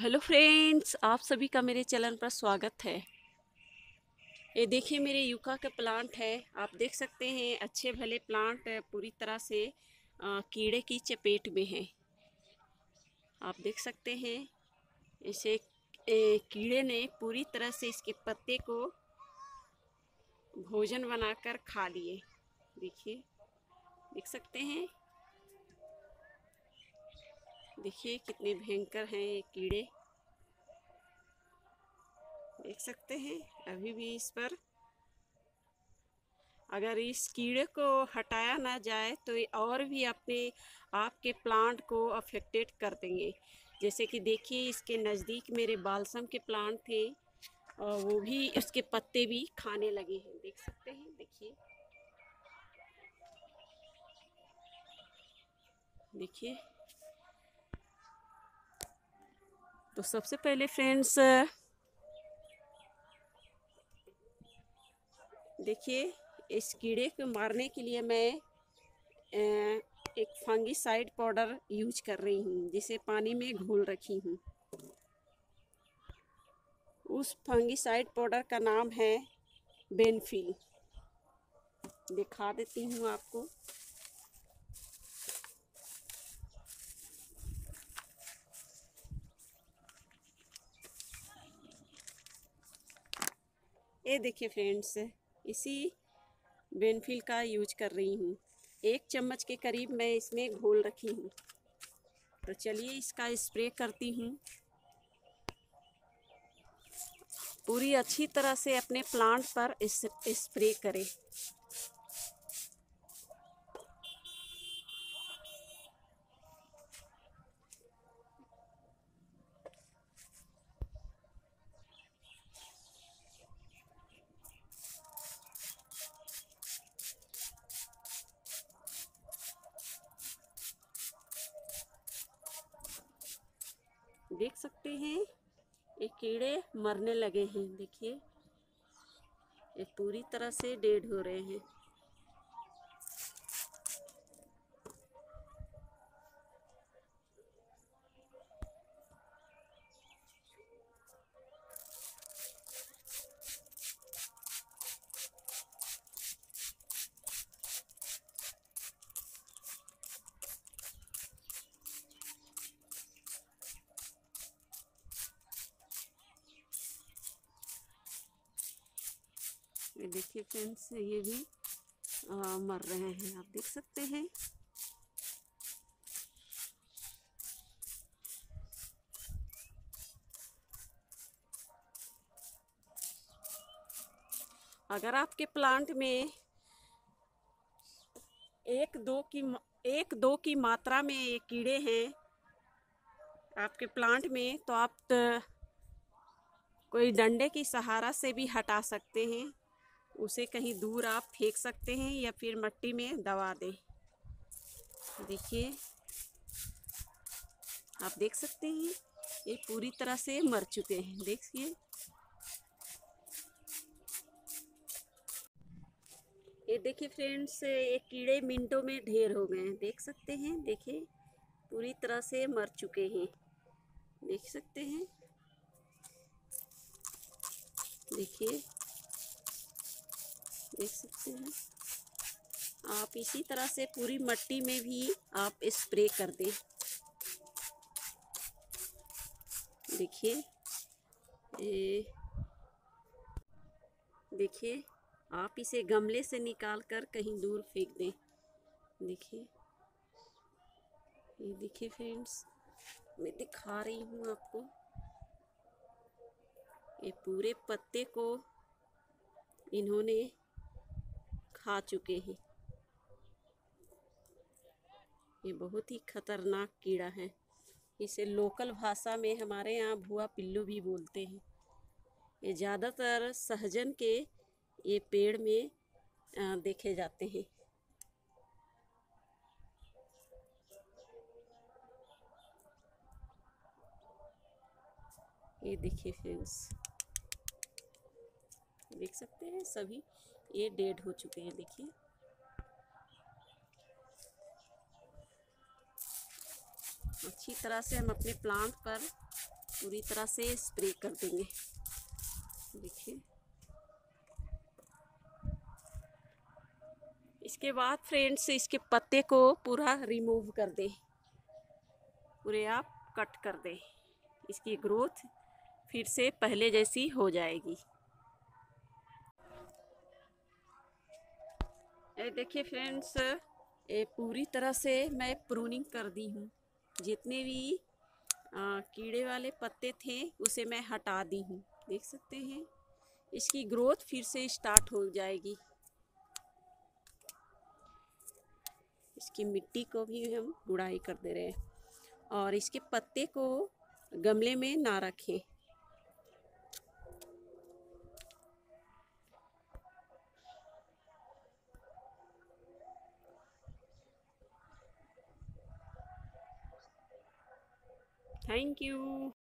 Hello friends, आप सभी का मेरे चैनल पर स्वागत है। ये देखिए मेरे युका का प्लांट है। आप देख सकते हैं, अच्छे भले प्लांट पूरी तरह से कीड़े की चपेट में है। आप देख सकते हैं, इसे कीड़े ने पूरी तरह से इसके पत्ते को भोजन बनाकर खा लिए। देखिए, देख सकते हैं। देखिए कितने भयंकर हैं ये कीड़े। देख सकते हैं, अभी भी इस पर। अगर इस कीड़े को हटाया ना जाए तो ये और भी अपने आपके प्लांट को अफेक्टेड कर देंगे। जैसे कि देखिए इसके नज़दीक मेरे बालसम के प्लांट थे, और वो भी उसके पत्ते भी खाने लगे हैं। देख सकते हैं, देखिए। देखिए। तो सबसे पहले फ्रेंड्स देखिए, इस कीड़े को मारने के लिए मैं एक फंगीसाइड पाउडर यूज़ कर रही हूँ, जिसे पानी में घोल रखी हूँ। उस फंगीसाइड पाउडर का नाम है बेनफिल दिखा देती हूँ आपको। ये देखिए फ्रेंड्स, इसी बेनफिल का यूज़ कर रही हूँ। एक चम्मच के करीब मैं इसमें घोल रखी हूँ। तो चलिए इसका स्प्रे करती हूँ। पूरी अच्छी तरह से अपने प्लांट पर इस, स्प्रे करें। देख सकते हैं। ये कीड़े मरने लगे हैं, देखिए। ये पूरी तरह से डेड हो रहे हैं। ये देखिए फ्रेंड्स ये भी आ, मर रहे हैं। आप देख सकते हैं। अगर आपके प्लांट में एक दो की एक दो की मात्रा में ये कीड़े हैं आपके प्लांट में तो आप कोई डंडे की सहारा से भी हटा सकते हैं। उसे कहीं दूर आप फेंक सकते हैं या फिर मट्टी में दबा दें। देखिए, आप देख सकते हैं, ये पूरी तरह से मर चुके हैं। देखिए। ये देखिए फ्रेंड्स ये कीड़े मिनटों में ढेर हो गए हैं। देख सकते हैं, देखिए, पूरी तरह से मर चुके हैं। देख सकते हैं। देखिए। देख सकते हैं। आप इसी तरह से पूरी मट्टी में भी आप स्प्रे कर दें। देखिए देखिए, आप इसे गमले से निकाल कर कहीं दूर फेंक दें। देखिए, ये देखिए फ्रेंड्स मैं दिखा रही हूँ आपको। ये पूरे पत्ते को इन्होंने खा चुके हैं। ये बहुत ही खतरनाक कीड़ा है। इसे लोकल भाषा में हमारे यहाँ भुआ पिल्लू भी बोलते हैं। ये ज़्यादातर सहजन के ये पेड़ में देखे जाते हैं। ये देखिए फ्रेंड्स देख सकते हैं सभी? ये डेड हो चुके हैं, देखिए। अच्छी तरह से हम अपने प्लांट पर पूरी तरह से स्प्रे कर देंगे। देखिए। इसके बाद फ्रेंड्स, इसके पत्ते को पूरा रिमूव कर दें। पूरे आप कट कर दें। इसकी ग्रोथ फिर से पहले जैसी हो जाएगी। देखिए फ्रेंड्स ये पूरी तरह से मैं प्रूनिंग कर दी हूँ। जितने भी आ, कीड़े वाले पत्ते थे उसे मैं हटा दी हूँ। देख सकते हैं? इसकी ग्रोथ फिर से स्टार्ट हो जाएगी। इसकी मिट्टी को भी हम गुड़ाई कर दे रहे हैं। और इसके पत्ते को गमले में ना रखें। Thank you